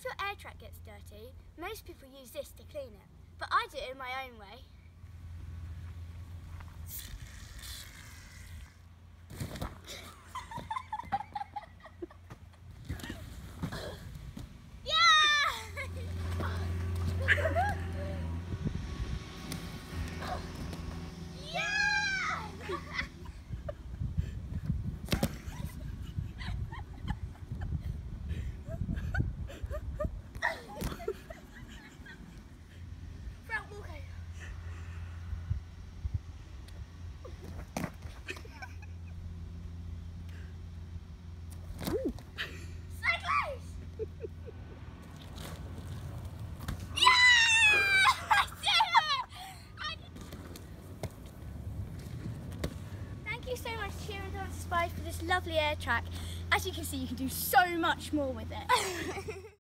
if your air track gets dirty, most people use this to clean it. But I do it in my own way. You so much, Cheer and Dance for this lovely air track. As you can see, you can do so much more with it.